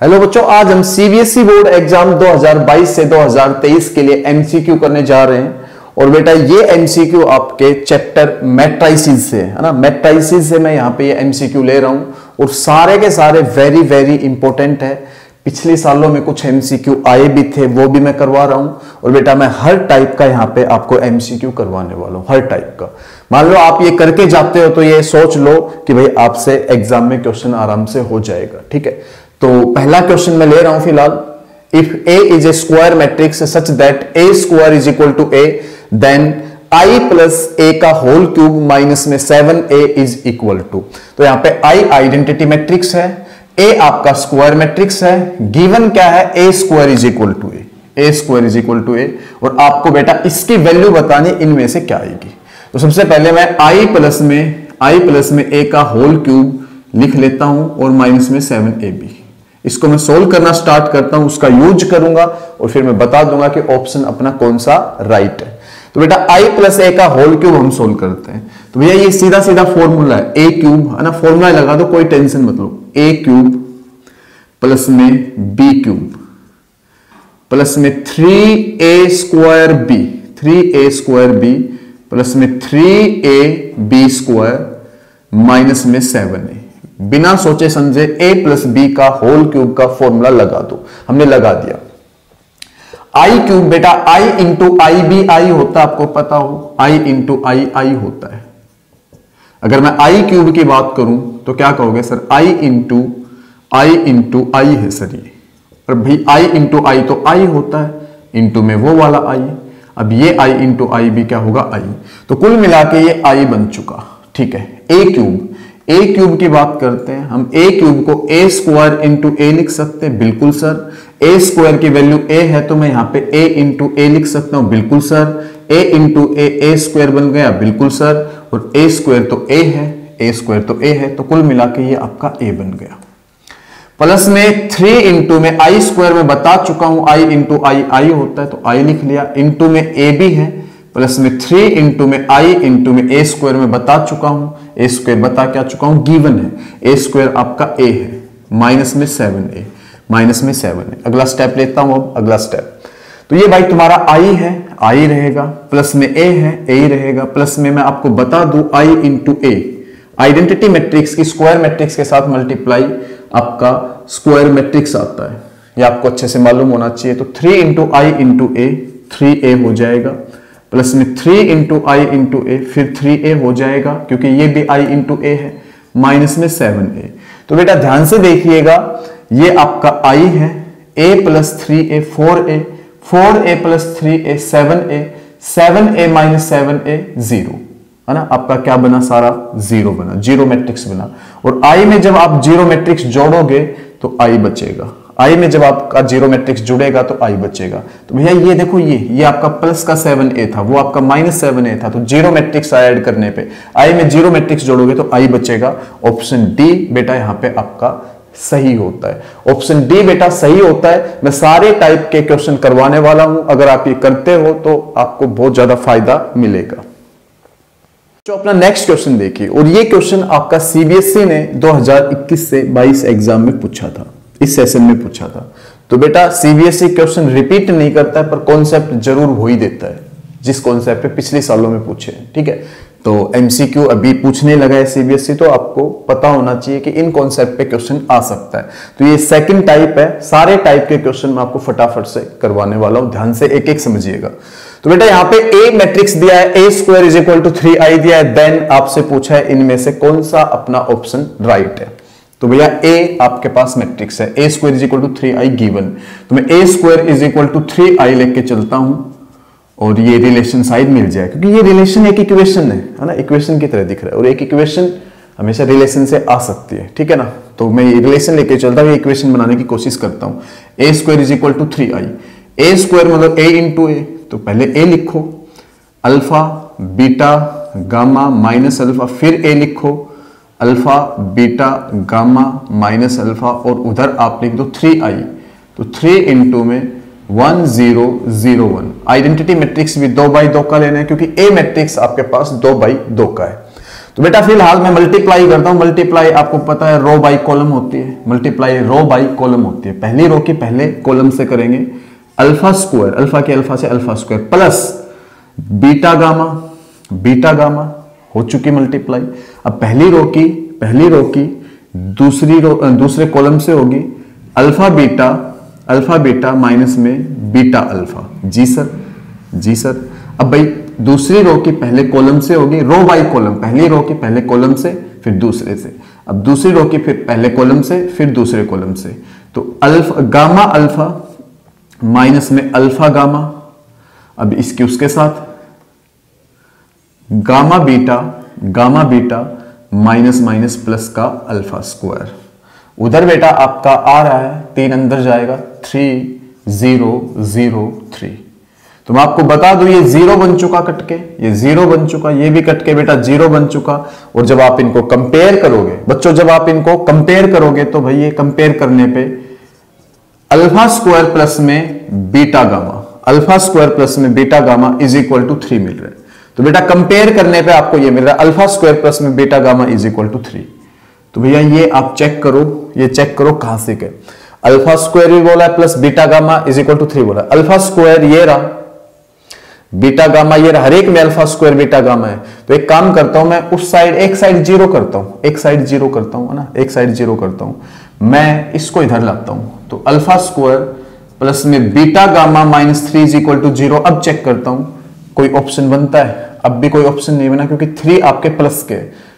Hello बच्चों, आज हम सीबीएसई बोर्ड एग्ज़ाम 2022 से 2023 के लिए एमसीक्यू करने जा रहे हैं। और बेटा, ये एमसीक्यू आपके चैप्टर मेट्राइसिस से है ना? मेट्राइसिस से मैं यहाँ पे ये एमसीक्यू ले रहा हूँ। और सारे के सारे वेरी वेरी इंपॉर्टेंट है। पिछले सालों में कुछ एमसीक्यू आए भी थे, वो भी मैं करवा रहा हूँ। और बेटा, मैं हर टाइप का यहाँ पे आपको एमसीक्यू करवाने वाला हूँ, हर टाइप का। मान लो आप ये करके जाते हो तो ये सोच लो कि भाई आपसे एग्ज़ाम में क्वेश्चन आराम से हो जाएगा, ठीक है? तो पहला क्वेश्चन मैं ले रहा हूँ फ़िलहाल। If A is a square matrix such that A square is equal to A then I plus A का होल क्यूब माइनस में seven A is equal to तो यहाँ पे आई आइडेंटिटी मैट्रिक्स है ए आपका स्क्वायर मैट्रिक्स है गिवन क्या है? A square is equal to A A square is equal to A और आपको बेटा इसकी वैल्यू बतानी इनमें से क्या आएगी। तो सबसे पहले मैं आई प्लस में आई प्लस में ए का होल क्यूब लिख लेता हूँ और माइनस में सेवन ए बी इसको मैं सोल्व करना स्टार्ट करता हूँ, उसका यूज़ करूँगा और फिर मैं बता दूँगा कि ऑप्शन अपना कौन सा राइट है। तो बेटा आई प्लस ए का होल क्यूब हम सोल्व करते हैं। तो भैया, ये सीधा सीधा फॉर्मूला है ए क्यूब है ना? फॉर्मूला लगा दो, कोई टेंशन मतलब ए क्यूब प्लस में बी क्यूब प्लस में three A square B three A square B plus में three A B square minus में सेवन ए बिना सोचे समझे ए प्लस बी का होल क्यूब का फॉर्मूला लगा दो। हमने लगा दिया। आई क्यूब बेटा आई इंटू आई बी आई होता आपको पता हो? आई इंटू आई आई होता है। अगर मैं आई क्यूब की बात करूँ तो क्या कहोगे sir? I into I into I है सर ये। और भाई आई इंटू आई तो आई होता है। इंटू में वो वाला आई अब ये आई इंटू आई भी क्या होगा? आई तो कुल मिला के ये आई बन चुका। ठीक है? ए क्यूब ए क्यूब की बात करते हैं। हम ए क्यूब को ए स्क्वायर इंटू ए लिख सकते हैं। बिल्कुल सर ए स्क्वायर की वैल्यू ए है तो मैं यहाँ पे ए इंटू ए लिख सकता हूँ। बिल्कुल sir A into A A square बन गया। बिल्कुल सर और ए स्क्वायर तो ए है। ए स्क्वायर तो ए है। तो कुल मिला के ये आपका ए बन गया। प्लस में थ्री इंटू में आई स्क्वायर में बता चुका हूँ। आई इंटू आई आई होता है तो आई लिख लिया। इंटू में ए भी है। प्लस में थ्री इंटू में आई इंटू में ए स्क्वायर में बता चुका हूँ। ए स्क्वायर बता क्या चुका हूँ? गिवन है। ए स्क्वायर आपका ए है। माइनस में सेवन ए माइनस में सेवन है अगला स्टेप लेता हूँ अब, अगला स्टेप तो ये भाई तुम्हारा आई है। आई रहेगा। प्लस में ए है ए रहेगा। प्लस में मैं आपको बता दू I into A identity matrix की स्क्वायर मैट्रिक्स के साथ मल्टीप्लाई आपका स्क्वायर मैट्रिक्स आता है। ये आपको अच्छे से मालूम होना चाहिए। तो three into I into A three A हो जाएगा। प्लस में three into I into A फिर थ्री ए हो जाएगा, क्योंकि ये भी आई इंटू ए है माइनस में सेवन ए तो बेटा ध्यान से देखिएगा, ये आपका आई है A plus three A four A four A plus three A seven A seven A minus seven A zero है ना? आपका क्या बना सारा? ज़ीरो बना ज़ीरो मैट्रिक्स बना। और आई में जब आप ज़ीरो मैट्रिक्स जोड़ोगे तो आई बचेगा। आई में जब आपका ज़ीरो मैट्रिक्स जुड़ेगा तो आई बचेगा। तो भैया ये देखो ये ये आपका प्लस का सेवन ए था, वो आपका माइनस सेवन ए था तो ज़ीरो मैट्रिक्स ऐड करने पे। आई में ज़ीरो मैट्रिक्स जोड़ोगे तो आई बचेगा। ऑप्शन डी बेटा यहाँ पे आपका सही होता है। ऑप्शन डी बेटा सही होता है, मैं सारे टाइप के क्वेश्चन करवाने वाला हूँ, अगर आप ये करते हो तो आपको बहुत ज़्यादा फ़ायदा मिलेगा। जो अपना नेक्स्ट क्वेश्चन देखिए, और ये क्वेश्चन आपका सीबीएसई e ने 2021 से 22 एग्ज़ाम में पूछा था। इस सेशन में पूछा था। तो बेटा सीबीएसई क्वेश्चन रिपीट नहीं करता है पर कॉन्सेप्ट ज़रूर हो ही देता है जिस कॉन्सेप्ट पे पिछले सालों में पूछे ठीक है? तो एमसीक्यू अभी पूछने लगा है सीबीएसई e, तो आपको पता होना चाहिए कि इन कॉन्सेप्ट पे क्वेश्चन आ सकता है। तो ये सेकंड टाइप है सारे टाइप के क्वेश्चन मैं आपको फटाफट से करवाने वाला हूँ ध्यान से एक एक समझिएगा। तो बेटा यहाँ पे ए मैट्रिक्स दिया है A square is equal to three I दिया है देन आपसे पूछा है इनमें से कौन सा अपना ऑप्शन राइट है? तो भैया ए आपके पास मैट्रिक्स है। A square is equal to three I given तो मैं A square is equal to three I लेके चलता हूँ और ये रिलेशन साइड मिल जाए। क्योंकि ये रिलेशन एक इक्वेशन है है ना? इक्वेशन की तरह दिख रहा है। और एक इक्वेशन हमेशा रिलेशन से आ सकती है। ठीक है ना? तो मैं ये रिलेशन लेके चलता हूँ इक्वेशन बनाने की कोशिश करता हूँ। A square is equal to three I A square मतलब ए इंटू ए तो पहले ए लिखो। Alpha, beta, gamma, minus alpha, फिर ए लिखो। Alpha, beta, gamma, minus alpha और उधर आप लिख दो थ्री आई। तो थ्री इंटू में one zero zero one identity matrix भी दो बाई दो का लेना है क्योंकि ए मैट्रिक्स आपके पास दो बाई दो का है। तो बेटा फ़िलहाल मैं मल्टीप्लाई करता हूँ। मल्टीप्लाई आपको पता है रो बाई कॉलम होती है। मल्टीप्लाई रो बाई कॉलम होती है। पहली रो की पहले कॉलम से करेंगे। अल्फ़ा स्क्वायर अल्फ़ा के अल्फ़ा से alpha square plus beta gamma beta gamma हो चुकी मल्टीप्लाई अब पहली रो की, पहली रो की, दूसरी रो दूसरे कॉलम से होगी। Alpha beta alpha beta minus में बीटा अल्फ़ा जी सर जी सर। अब भाई, दूसरी रो की पहले कॉलम से होगी रो बाई कॉलम पहली रो की पहले कॉलम से, फिर दूसरे से। अब दूसरी रो की फिर पहले कॉलम से, फिर दूसरे कॉलम से। तो अल्फ़ा गामा अल्फ़ा माइनस में अल्फ़ा गामा अब इसकी उसके साथ gamma beta gamma beta minus minus plus का अल्फ़ा स्क्वायर उधर बेटा आपका आ रहा है, तीन अंदर जाएगा थ्री ज़ीरो ज़ीरो थ्री तो मैं आपको बता दूँ, ये ज़ीरो बन चुका कट के ये ज़ीरो बन चुका, ये भी कट के बेटा ज़ीरो बन चुका। और जब आप इनको कंपेयर करोगे, बच्चों, जब आप इनको कंपेयर करोगे तो भाई ये कंपेयर करने पे अल्फ़ा स्क्वायर प्लस में beta gamma alpha square plus में beta gamma is equal to three मिल रहा है। तो बेटा कंपेयर करने पे आपको ये मिल रहा है। अल्फ़ा स्क्वायर प्लस में beta gamma is equal to three तो भैया ये आप चेक करो, ये चेक करो कहाँ से के अल्फ़ा स्क्वायर भी बोला है plus beta gamma is equal to three बोला अल्फ़ा स्क्वायर ये रहा। बीटा गामा ये हर एक में अल्फ़ा स्क्वायर बीटा गामा है। तो एक काम करता हूँ, मैं उस साइड एक साइड ज़ीरो करता हूँ। एक साइड ज़ीरो करता हूँ ना? एक साइड ज़ीरो करता हूँ। मैं इसको इधर लाता हूँ। तो अल्फ़ा स्क्वायर प्लस में beta gamma minus three is equal to zero अब चेक करता हूँ। कोई ऑप्शन बनता है, अब भी कोई ऑप्शन नहीं बना क्योंकि थ्री आपके प्लस के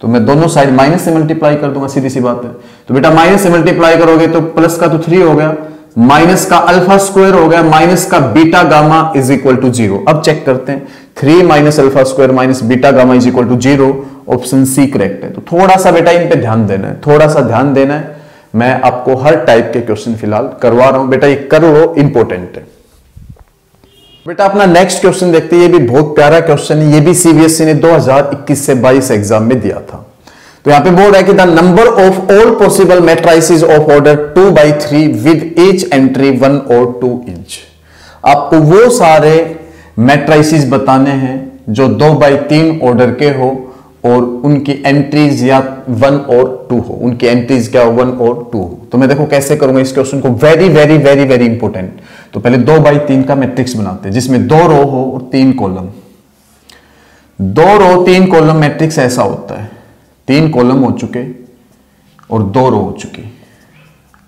तो मैं दोनों साइड माइनस से मल्टीप्लाई कर दूँगा, सीधी सी बात है। तो बेटा माइनस से मल्टीप्लाई करोगे तो प्लस का तो थ्री हो गया। माइनस का अल्फ़ा स्क्वायर हो गया माइनस का beta gamma is equal to zero अब चेक करते हैं। Three minus alpha square minus beta gamma is equal to zero option C correct है। तो थोड़ा सा बेटा इन पे ध्यान देना है, थोड़ा सा ध्यान देना है। मैं आपको हर टाइप के क्वेश्चन फ़िलहाल करवा रहा हूँ। बेटा ये कर लो इंपॉर्टेंट है। बेटा अपना नेक्स्ट क्वेश्चन देखते हैं, ये भी बहुत प्यारा क्वेश्चन है, ये भी सीबीएसई ने 2021 से 22 एग्ज़ाम में दिया था। तो यहाँ पे बोल रहा है कि the number of all possible matrices of order two by three with each entry one और टू इंच आपको वो सारे मेट्राइसिस बताने हैं जो दो बाई तीन ऑर्डर के हो और उनकी एंट्रीज या वन और टू हो। उनकी एंट्रीज क्या हो? वन और टू हो। तो मैं देखो कैसे करूँगा इस क्वेश्चन को। Very very very very important तो पहले दो बाई तीन का मैट्रिक्स बनाते हैं, जिसमें दो रो हो और तीन कॉलम। दो रो, तीन कॉलम मैट्रिक्स ऐसा होता है। तीन कॉलम हो चुके और दो रो हो चुकी।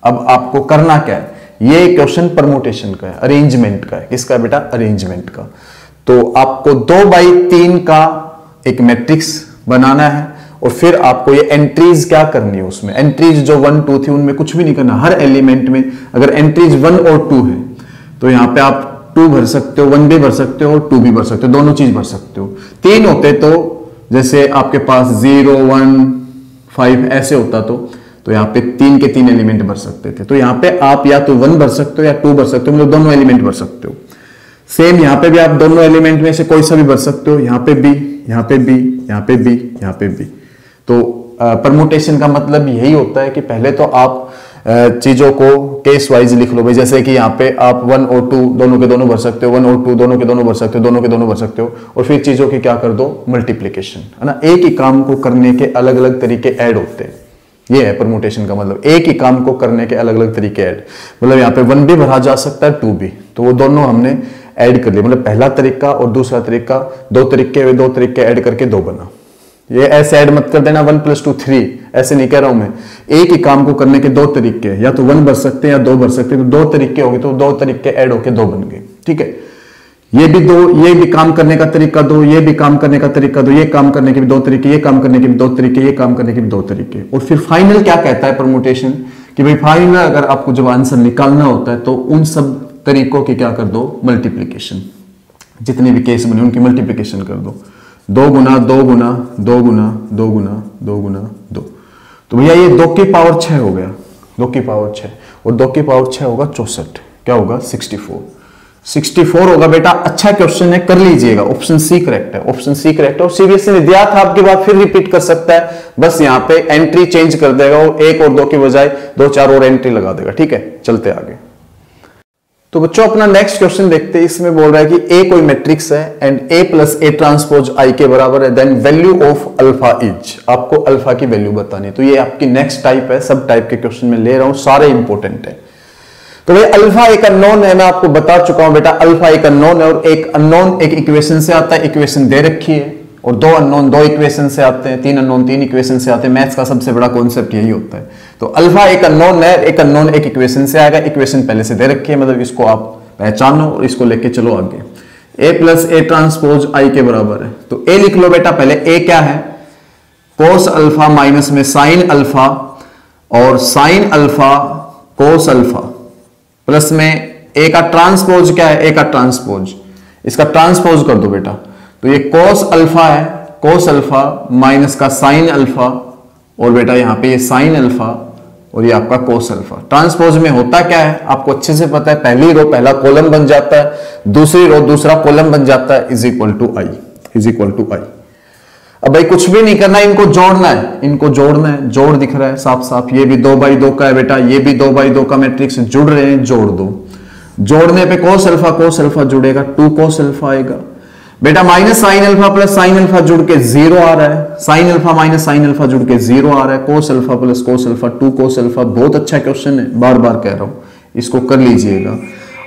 अब आपको करना क्या है? ये क्वेश्चन परमोटेशन का है, अरेंजमेंट का है। किसका बेटा? अरेंजमेंट का। तो आपको दो बाई तीन का एक मैट्रिक्स बनाना है और फिर आपको ये एंट्रीज क्या करनी है उसमें? एंट्रीज जो वन टू थी, उनमें कुछ भी नहीं करना। हर एलिमेंट में अगर एंट्रीज वन और टू है तो यहाँ पे आप टू भर सकते हो वन भी भर सकते हो और टू भी भर सकते हो, दोनों चीज़ भर सकते हो। तीन होते तो जैसे आपके पास ज़ीरो वन फाइव ऐसे होता तो तो यहाँ पे तीन के तीन एलिमेंट भर सकते थे। तो यहाँ पे आप या तो वन भर सकते हो या टू भर सकते हो मतलब दोनों एलिमेंट भर सकते हो। सेम यहाँ पे भी आप दोनों एलिमेंट में से कोई सा भी भर सकते हो, यहाँ पे भी यहाँ पे भी यहाँ पे भी यहाँ पे भी तो परमुटेशन का मतलब यही होता है कि पहले तो आप चीज़ों को केस वाइज लिख लो भाई। जैसे कि यहाँ पे आप वन और टू दोनों के दोनों भर सकते हो वन और टू दोनों के दोनों भर सकते हो, दोनों के दोनों भर सकते हो। और फिर चीज़ों की क्या कर दो? मल्टीप्लीकेशन है ना? एक ही काम को करने के अलग अलग तरीके ऐड होते हैं। ये है परमुटेशन का मतलब। एक ही काम को करने के अलग अलग तरीके ऐड मतलब यहाँ पे वन भी भरा जा सकता है टू भी। तो वो दोनों हमने ऐड कर लिया मतलब पहला तरीका और दूसरा तरीका, दो तरीके दो तरीके ऐड करके दो बना। ये ऐसे ऐड मत कर देना वन प्लस टू थ्री ऐसे नहीं कह रहा हूँ मैं। एक ही काम को करने के दो तरीके या तो वन भर सकते हैं या दो भर सकते हैं। तो दो तरीके हो गए तो दो तरीके ऐड होके दो बन गए। ठीक है? ये भी दो, ये भी काम करने का तरीका दो, ये भी काम करने का तरीका दो, ये काम करने के भी दो तरीके, ये काम करने के भी दो तरीके, ये काम करने के भी दो तरीके। और फिर फाइनल क्या कहता है प्रमोटेशन कि भाई फाइनल अगर आपको जब आंसर निकालना होता है तो उन सब तरीकों की क्या कर दो? मल्टीप्लीकेशन जितने भी केस बने, उनकी मल्टीप्लीकेशन कर दो। दो गुना दो गुना दो गुना दो गुना दो गुना, दो। तो भैया, ये दो की पावर छह हो गया। दो की पावर छह। और दो की पावर छह होगा चौसठ। क्या होगा? Sixty four. सिक्सटी फोर होगा बेटा। अच्छा क्वेश्चन है, कर लीजिएगा। ऑप्शन सी करेक्ट है। ऑप्शन सी करेक्ट है। और सीबीएसई ने दिया था आपकी बात फिर रिपीट कर सकता है। बस यहाँ पे एंट्री चेंज कर देगा। और एक और दो की बजाय दो चार और एंट्री लगा देगा। ठीक है? चलते आगे। तो बच्चों, अपना नेक्स्ट क्वेश्चन देखते हैं इसमें बोल रहा है कि ए कोई मैट्रिक्स है and A plus A transpose I के बराबर है then value of alpha is आपको अल्फ़ा की वैल्यू बतानी तो ये आपकी नेक्स्ट टाइप है, सब टाइप के क्वेश्चन में ले रहा हूँ, सारे इंपॉर्टेंट है। तो भाई अल्फ़ा एक अननोन है, मैं आपको बता चुका हूँ बेटा अल्फ़ा एक अननोन है और एक अननोन एक इक्वेशन से आता है इक्वेशन दे रखी है। और दो अननोन दो इक्वेशन से आते हैं, तीन अननोन तीन इक्वेशन से आते हैं। मैथ्स का सबसे बड़ा कॉन्सेप्ट यही होता है। तो अल्फ़ा एक अननोन है, एक अननोन एक इक्वेशन से आएगा इक्वेशन पहले से दे रखी है मतलब इसको आप पहचानो और इसको लेके चलो आगे। ए प्लस ए ट्रांसपोज आई के बराबर है। तो ए लिख लो बेटा, पहले ए क्या है? कोस अल्फ़ा माइनस में साइन अल्फ़ा और sine alpha cos alpha plus में ए का ट्रांसपोज क्या है? ए का ट्रांसपोज इसका ट्रांसपोज कर दो बेटा। तो ये कोस अल्फ़ा है कोस अल्फ़ा माइनस का साइन अल्फ़ा और बेटा यहाँ पे ये साइन अल्फ़ा और ये आपका कोस अल्फ़ा ट्रांसपोज में होता क्या है? आपको अच्छे से पता है, पहली रो पहला कॉलम बन जाता है, दूसरी रो दूसरा कॉलम बन जाता है is equal to I is equal to I अब भाई कुछ भी नहीं करना है, इनको जोड़ना है, इनको जोड़ना है, जोड़ दिख रहा है साफ़ साफ़, ये भी दो बाई दो का है बेटा, ये भी दो बाई दो का मैट्रिक्स जुड़ रहे हैं, जोड़ दो। जोड़ने पे कोस अल्फ़ा कोस अल्फ़ा जुड़ेगा टू कोस अल्फ़ा आएगा। बेटा minus sine alpha plus sine alpha जुड़ के ज़ीरो आ रहा है। Sine alpha minus sine alpha जुड़ के ज़ीरो आ रहा है। Cos alpha plus cos alpha two, cos alpha बहुत अच्छा क्वेश्चन है। बार बार कह रहा हूँ। इसको कर लीजिएगा।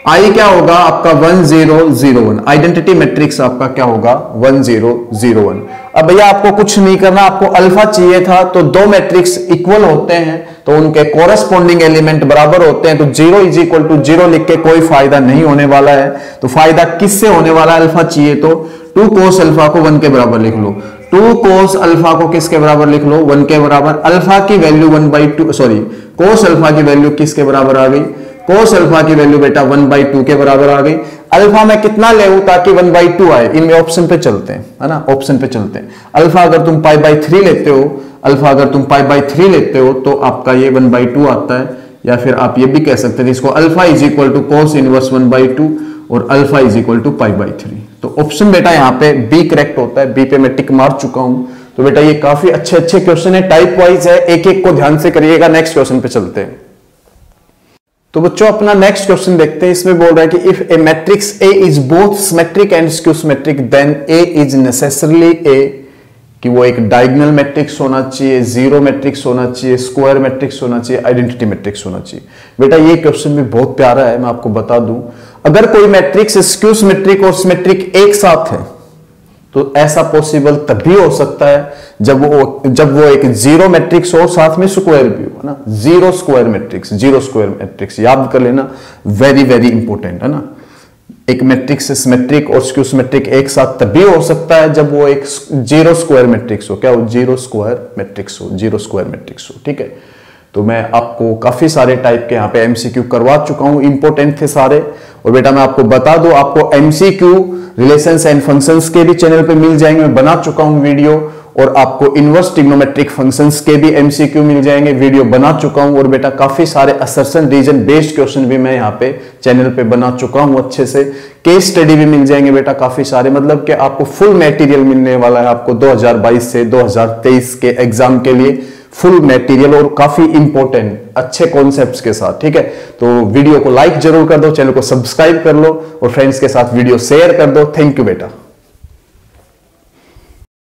आई क्या होगा? आपका one zero zero one identity matrix आपका क्या होगा? वन ज़ीरो ज़ीरो वन अब भैया, आपको कुछ नहीं करना, आपको अल्फ़ा चाहिए था तो दो मैट्रिक्स इक्वल होते हैं तो उनके कोरस्पॉन्डिंग एलिमेंट बराबर होते हैं तो zero is equal to zero लिख के कोई फ़ायदा नहीं होने वाला है। तो फ़ायदा किससे होने वाला है? अल्फ़ा चाहिए तो टू कोस अल्फ़ा को वन के बराबर लिख लो। टू कोस अल्फ़ा को किसके बराबर लिख लो? वन के बराबर। अल्फ़ा की value one by two sorry cos alpha की वैल्यू किसके बराबर आ गई? कोस अल्फ़ा की वैल्यू बेटा वन बाई टू के बराबर आ गई। अल्फ़ा में कितना ले ताकि वन बाई टू आए? इनमें ऑप्शन पे चलते हैं, है ना? ऑप्शन पे चलते हैं। अल्फ़ा अगर तुम पाई बाई थ्री लेते हो अल्फ़ा अगर तुम पाई बाई थ्री लेते हो तो आपका ये वन बाई टू आता है। या फिर आप ये भी कह सकते हैं इसको alpha is equal to cos inverse one by two और alpha is equal to pi by three तो ऑप्शन बेटा यहाँ पे बी करेक्ट होता है। बी पे मैं टिक मार चुका हूँ। तो बेटा ये काफ़ी अच्छे अच्छे क्वेश्चन है। टाइप वाइज है। एक एक को ध्यान से करिएगा। नेक्स्ट क्वेश्चन पे चलते हैं। तो बच्चों, अपना नेक्स्ट क्वेश्चन देखते हैं। इसमें बोल रहा है कि if a matrix A is both symmetric and skew symmetric then A is necessarily a कि वो एक डायगनल मैट्रिक्स होना चाहिए ज़ीरो मैट्रिक्स होना चाहिए स्क्वायर मैट्रिक्स होना चाहिए आइडेंटिटी मैट्रिक्स होना चाहिए। बेटा, ये क्वेश्चन भी बहुत प्यारा है, मैं आपको बता दूँ। अगर कोई मैट्रिक्स स्क्यू सिमेट्रिक और सिमेट्रिक एक साथ है तो ऐसा पॉसिबल तभी हो सकता है जब वो जब वो एक ज़ीरो मैट्रिक्स हो साथ में स्क्वायर भी हो ना? Zero square matrix zero square matrix याद कर लेना वेरी वेरी इंपॉर्टेंट है ना? एक मैट्रिक्स सिमेट्रिक और स्क्यू सिमेट्रिक एक साथ तभी हो सकता है जब वो एक ज़ीरो स्क्वायर मैट्रिक्स हो। क्या हो? ज़ीरो स्क्वायर मैट्रिक्स हो ज़ीरो स्क्वायर मैट्रिक्स हो, ठीक है? तो मैं आपको काफ़ी सारे टाइप के यहाँ पे एमसीक्यू करवा चुका हूँ इंपॉर्टेंट थे सारे। और बेटा मैं आपको बता दूँ, आपको एमसीक्यू रिलेशंस एंड फ़ंक्शंस के भी चैनल पे मिल जाएँगे। मैं बना चुका हूँ वीडियो और आपको इनवर्स टिग्नोमेट्रिक फ़ंक्शंस के भी एमसीक्यू मिल जाएँगे। वीडियो बना चुका हूँ और बेटा काफ़ी सारे असरसन रीजन बेस्ड क्वेश्चन भी मैं यहाँ पे चैनल पे बना चुका हूँ अच्छे से। केस स्टडी भी मिल जाएँगे बेटा काफ़ी सारे। मतलब कि आपको फुल मटेरियल मिलने वाला है आपको 2022 से 2023 के एग्ज़ाम के लिए। फुल मटेरियल और काफ़ी इंपॉर्टेंट अच्छे कॉन्सेप्ट्स के साथ, ठीक है? तो वीडियो को लाइक ज़रूर कर दो चैनल को सब्सक्राइब कर लो और फ्रेंड्स के साथ वीडियो शेयर कर दो। थैंक यू बेटा।